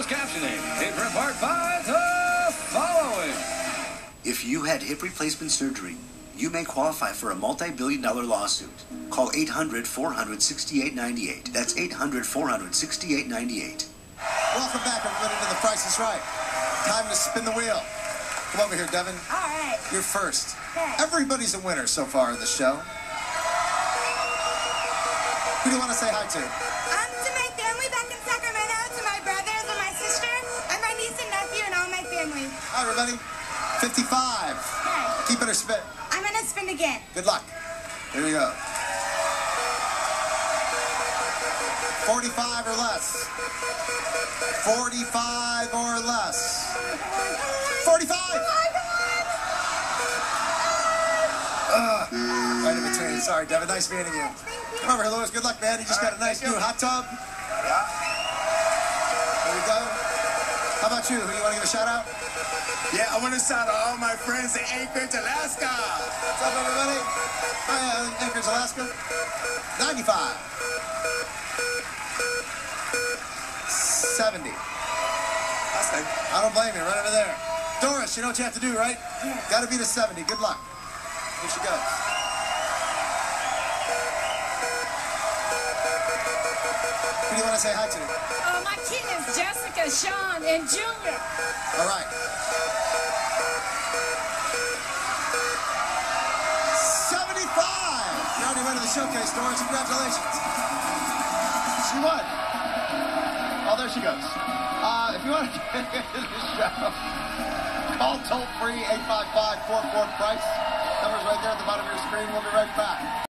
Closed captioning in part by the following. If you had hip replacement surgery, you may qualify for a multi billion dollar lawsuit. Call 800 400 6898. That's 800 400 6898. Welcome back, everybody, to The Price is Right. Time to spin the wheel. Come over here, Devin. All right. You're first. Okay. Everybody's a winner so far in the show. Who do you want to say hi to? Um, everybody. 55. Okay. Keep it or spit. I'm gonna spin again. Good luck. Here we go. 45 or less. 45 or less. 45! Ugh. Right in between. Sorry, Devin. Nice meeting you. Come over here, Lewis. Good luck, man. You just got a nice new hot tub. How about you? Who you want to give a shout out? Yeah, I want to shout out all my friends in Anchorage, Alaska. What's up, everybody? Hi, uh, Anchorage, Alaska. 95. 70. That's like, I don't blame you. Right over there. Doris, you know what you have to do, right? Got to be the 70. Good luck. Here she goes. Who do you want to say hi to? My kids, Jessica, Sean, and Junior. All right. 75. You already went to the showcase, Doris. Congratulations. She won. Oh, there she goes. Uh, if you want to get into the show, call toll free 855 44 price. Numbers right there at the bottom of your screen. We'll be right back.